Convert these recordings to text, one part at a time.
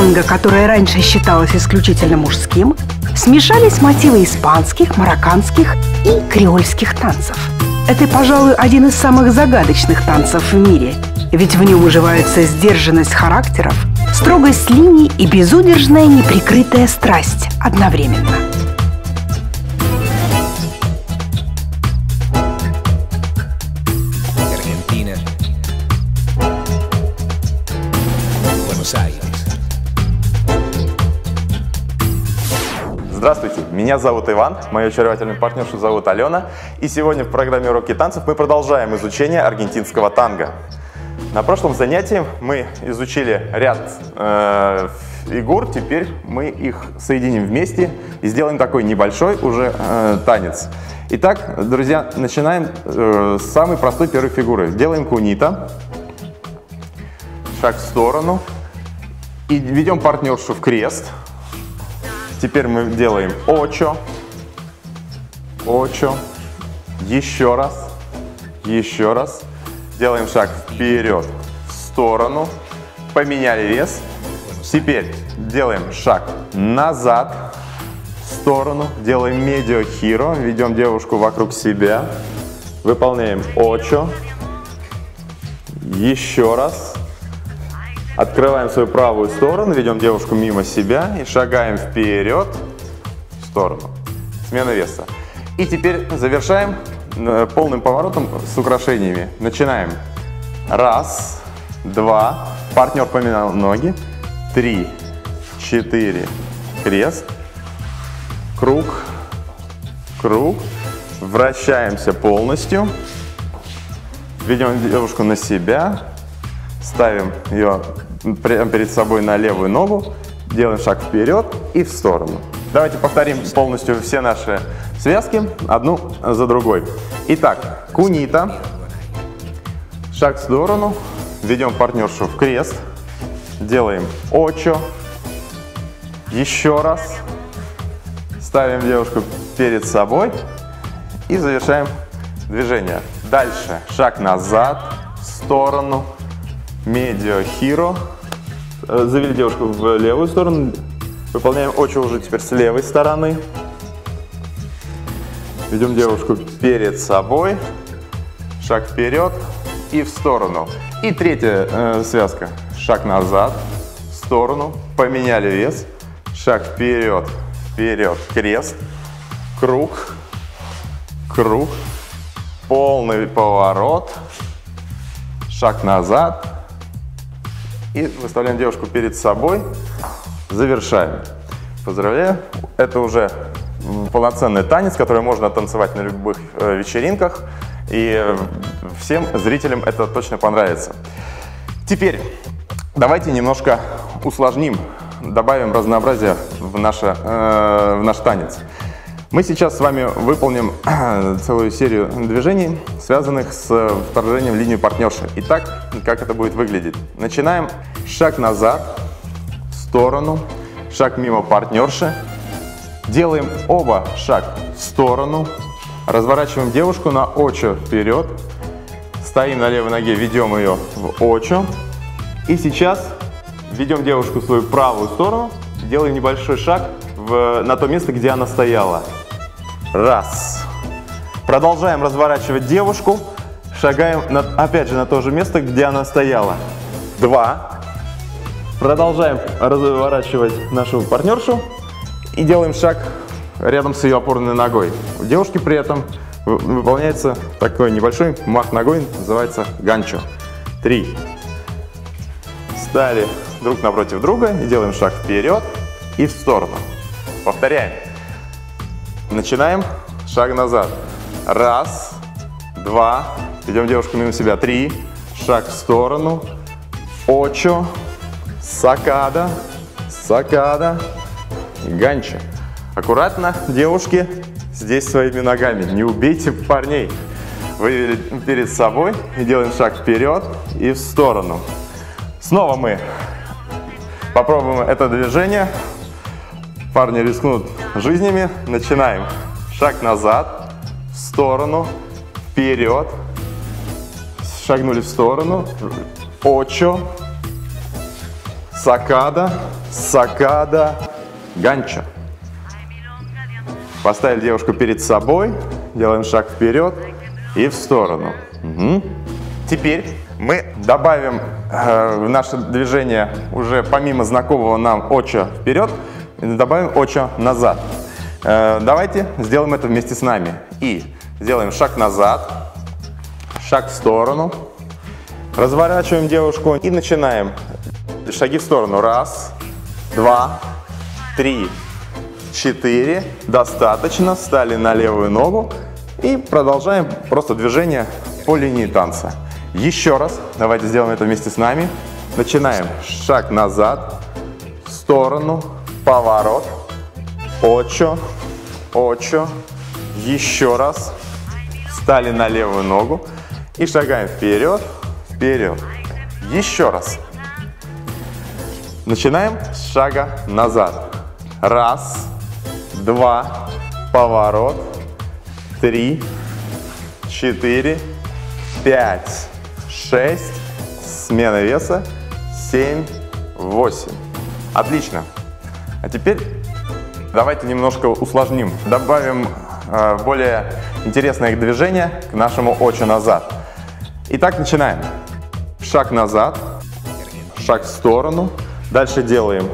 танго, которое раньше считалось исключительно мужским, смешались мотивы испанских, марокканских и креольских танцев. Это, пожалуй, один из самых загадочных танцев в мире, ведь в нем уживаются сдержанность характеров, строгость линий и безудержная неприкрытая страсть одновременно. Здравствуйте, меня зовут Иван, мою очаровательную партнершу зовут Алена, и сегодня в программе «Уроки танцев» мы продолжаем изучение аргентинского танго. На прошлом занятии мы изучили ряд э, фигур, теперь мы их соединим вместе и сделаем такой небольшой уже э, танец. Итак, друзья, начинаем э, с самой простой первой фигуры. Делаем кунита, шаг в сторону и ведем партнершу в крест – Теперь мы делаем очо, очо, еще раз, еще раз. Делаем шаг вперед, в сторону, поменяли вес. Теперь делаем шаг назад, в сторону, делаем медио хиро, ведем девушку вокруг себя, выполняем очо, еще раз, Открываем свою правую сторону, ведем девушку мимо себя и шагаем вперед в сторону. Смена веса. И теперь завершаем э, полным поворотом с украшениями. Начинаем. Раз, два. Партнер поменял ноги. Три, четыре. Крест. Круг. Круг. Вращаемся полностью. Ведем девушку на себя. Ставим ее прямо перед собой на левую ногу, делаем шаг вперед и в сторону. Давайте повторим полностью все наши связки, одну за другой. Итак, кунита, шаг в сторону, ведем партнершу в крест, делаем очо, еще раз, ставим девушку перед собой и завершаем движение. Дальше шаг назад, в сторону, Медиа Hero. Э, завели девушку в левую сторону. Выполняем очи уже теперь с левой стороны. Ведем девушку перед собой. Шаг вперед и в сторону. И третья э, связка. Шаг назад, в сторону. Поменяли вес. Шаг вперед, вперед, крест. Круг, круг. Полный поворот. Шаг назад, и выставляем девушку перед собой. Завершаем. Поздравляю. Это уже полноценный танец, который можно танцевать на любых э, вечеринках. И э, всем зрителям это точно понравится. Теперь давайте немножко усложним, добавим разнообразия в, наше, э, в наш танец. Мы сейчас с вами выполним целую серию движений, связанных с вторжением в линию партнерши. Итак, как это будет выглядеть? Начинаем. Шаг назад, в сторону, шаг мимо партнерши. Делаем оба шаг в сторону. Разворачиваем девушку на очо вперед. Стоим на левой ноге, ведем ее в очо. И сейчас ведем девушку в свою правую сторону. Делаем небольшой шаг в, на то место, где она стояла. Раз. Продолжаем разворачивать девушку. Шагаем, на, опять же, на то же место, где она стояла. Два. Продолжаем разворачивать нашу партнершу. И делаем шаг рядом с ее опорной ногой. У девушки при этом выполняется такой небольшой мах ногой, называется ганчо. Три. Стали друг напротив друга и делаем шаг вперед и в сторону. Повторяем. Начинаем. Шаг назад. Раз, два. Идем девушку мимо себя. Три. Шаг в сторону. Очо. Сакада. Сакада. Ганчо. Аккуратно, девушки, здесь своими ногами. Не убейте парней. Вывели перед собой и делаем шаг вперед и в сторону. Снова мы попробуем это движение Парни рискнут жизнями. Начинаем. Шаг назад, в сторону, вперед. Шагнули в сторону. Очо. сакада, сакада, ганчо. Поставили девушку перед собой, делаем шаг вперед и в сторону. Мгм. Теперь мы добавим э, в наше движение уже помимо знакомого нам оча вперед, добавим оча назад. Э, давайте сделаем это вместе с нами. И сделаем шаг назад, шаг в сторону, разворачиваем девушку и начинаем шаги в сторону. Раз, два, три, четыре. Достаточно. Встали на левую ногу и продолжаем просто движение по линии танца. Еще раз. Давайте сделаем это вместе с нами. Начинаем. Шаг назад, в сторону, поворот. Очо, очо. Еще раз. Встали на левую ногу и шагаем вперед, вперед. Еще раз. Начинаем с шага назад. Раз, два, поворот, три, четыре, пять, шесть, смена веса, семь, восемь. Отлично. А теперь давайте немножко усложним. Добавим более интересное движение к нашему очу назад. Итак, начинаем. Шаг назад, шаг в сторону. Дальше делаем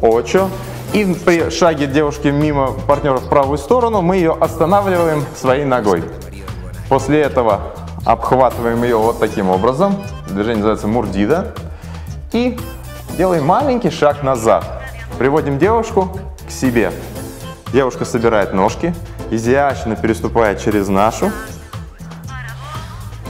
очо. И при шаге девушки мимо партнера в правую сторону мы ее останавливаем своей ногой. После этого обхватываем ее вот таким образом. Движение называется мурдида. И делаем маленький шаг назад. Приводим девушку к себе. Девушка собирает ножки, изящно переступает через нашу.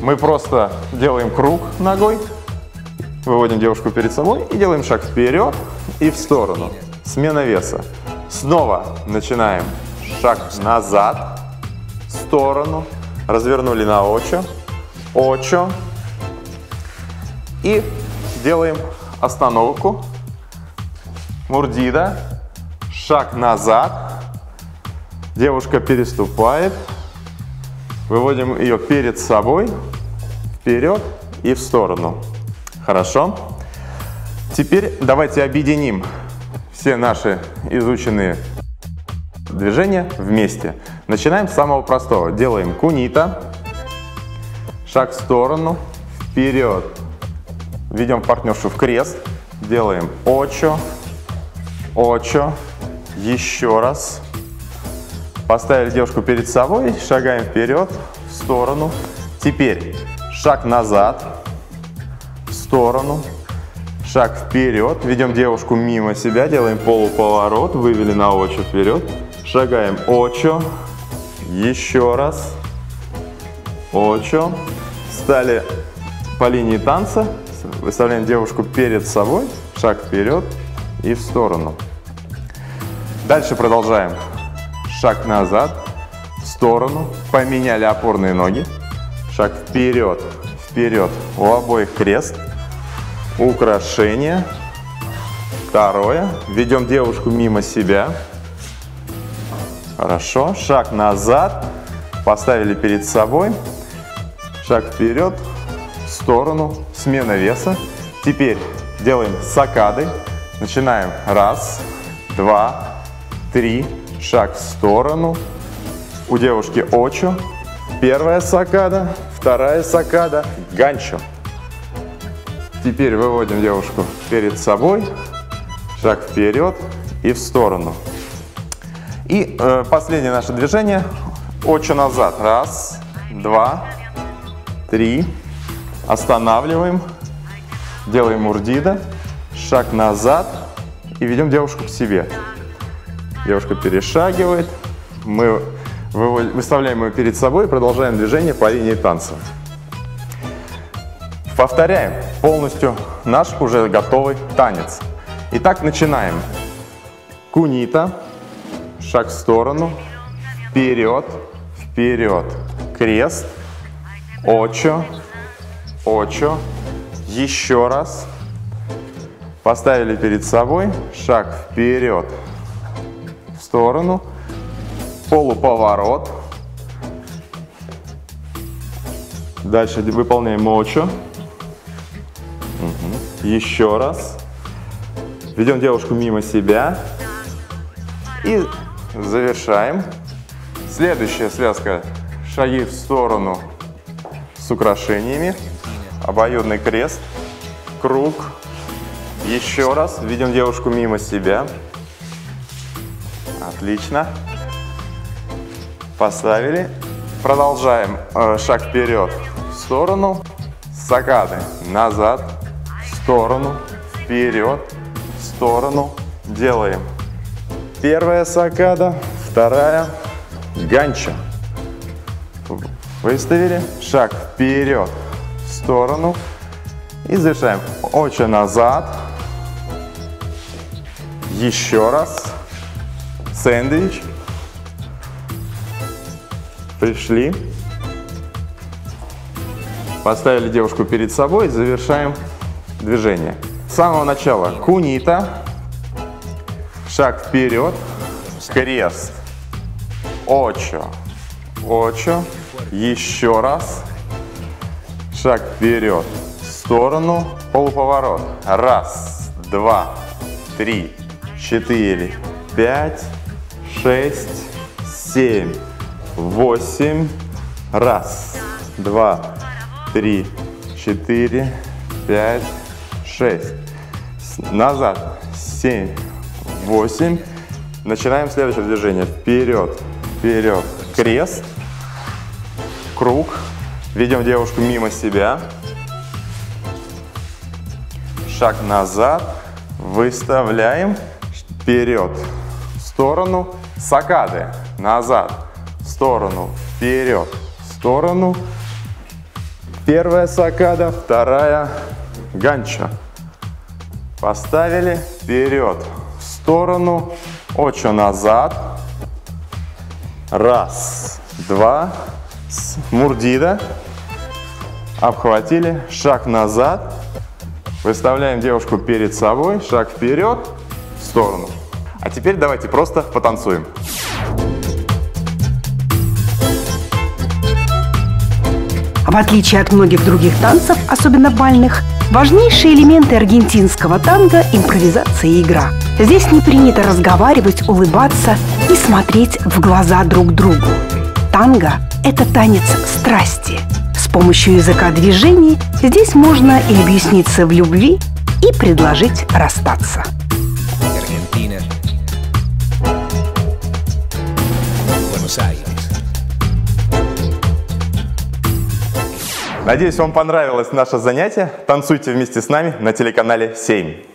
Мы просто делаем круг ногой, выводим девушку перед собой и делаем шаг вперед и в сторону. Смена веса. Снова начинаем шаг назад, в сторону, развернули на очо, очо и делаем остановку, мурдида, шаг назад, девушка переступает, выводим ее перед собой, вперед и в сторону. Хорошо? Теперь давайте объединим все наши изученные движения вместе. Начинаем с самого простого. Делаем кунита, шаг в сторону, вперед. Ведем партнершу в крест, делаем очо, очо, еще раз. Поставили девушку перед собой, шагаем вперед, в сторону. Теперь шаг назад, в сторону, шаг вперед, ведем девушку мимо себя, делаем полуповорот, вывели на очо вперед, шагаем очо, еще раз, очо, стали по линии танца, выставляем девушку перед собой, шаг вперед и в сторону. Дальше продолжаем. Шаг назад, в сторону, поменяли опорные ноги, шаг вперед, вперед, у обоих крест, украшение. Второе. Ведем девушку мимо себя. Хорошо. Шаг назад. Поставили перед собой. Шаг вперед. В сторону. Смена веса. Теперь делаем сакады. Начинаем. Раз, два, три. Шаг в сторону. У девушки очо. Первая сакада. Вторая сакада. Ганчо. Теперь выводим девушку перед собой, шаг вперед и в сторону. И э, последнее наше движение, очо назад. Раз, два, три. Останавливаем, делаем мурдида, шаг назад и ведем девушку к себе. Девушка перешагивает, мы выставляем ее перед собой и продолжаем движение по линии танца. Повторяем. Полностью наш уже готовый танец. Итак, начинаем. Кунита, шаг в сторону, вперед, вперед, крест, очо, очо, еще раз. Поставили перед собой, шаг вперед, сторону, полуповорот. Дальше выполняем очо. Еще раз. Ведем девушку мимо себя. И завершаем. Следующая связка. Шаги в сторону с украшениями. Обоюдный крест. Круг. Еще раз. Ведем девушку мимо себя. Отлично. Поставили. Продолжаем э, шаг вперед, в сторону, сакады, назад, в сторону, вперед, в сторону. Делаем. Первая сакада, вторая, ганчо. Выставили, шаг вперед, в сторону. И завершаем. Очи назад. Еще раз. Сэндвич. Пришли. Поставили девушку перед собой, завершаем движение. С самого начала. Кунита, шаг вперед, крест, очо, очо, еще раз, шаг вперед, в сторону, полуповорот. Раз, два, три, четыре, пять, шесть, семь, восемь. Раз, два, три, четыре, пять, шесть. Назад. Семь, восемь. Начинаем следующее движение. Вперед, вперед. Крест. Круг. Ведем девушку мимо себя. Шаг назад. Выставляем. Вперед. В сторону. Сакады. Назад. В сторону. Вперед. В сторону. Первая сакада, вторая ганча. Поставили вперед, в сторону, очо назад. Раз, два, мурдида. Обхватили, шаг назад. Выставляем девушку перед собой, шаг вперед, в сторону. А теперь давайте просто потанцуем. В отличие от многих других танцев, особенно бальных, важнейшие элементы аргентинского танго – импровизация и игра. Здесь не принято разговаривать, улыбаться и смотреть в глаза друг другу. Танго – это танец страсти. С помощью языка движений здесь можно и объясниться в любви, и предложить расстаться. Buenos Aires. Надеюсь, вам понравилось наше занятие. Танцуйте вместе с нами на телеканале 7.